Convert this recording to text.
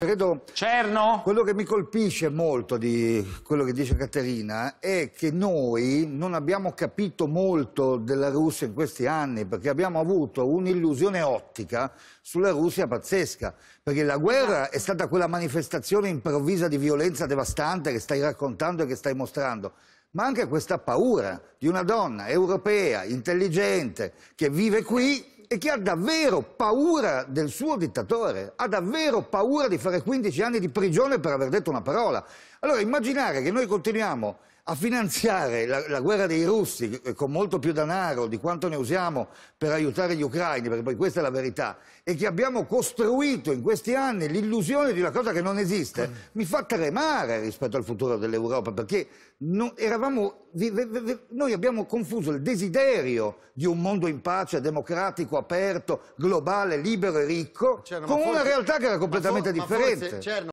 Credo Cerno? quello che mi colpisce molto di quello che dice Caterina è che noi non abbiamo capito molto della Russia in questi anni perché abbiamo avuto un'illusione ottica sulla Russia pazzesca perché la guerra è stata quella manifestazione improvvisa di violenza devastante che stai raccontando e che stai mostrando ma anche questa paura di una donna europea, intelligente, che vive qui e che ha davvero paura del suo dittatore, ha davvero paura di fare 15 anni di prigione per aver detto una parola. Allora immaginare che noi continuiamo a finanziare la, la, guerra dei russi con molto più denaro di quanto ne usiamo per aiutare gli ucraini, perché poi questa è la verità, e che abbiamo costruito in questi anni l'illusione di una cosa che non esiste, mi fa tremare rispetto al futuro dell'Europa, perché no, eravamo, noi abbiamo confuso il desiderio di un mondo in pace, democratico, aperto, globale, libero e ricco, con una realtà che era completamente differente.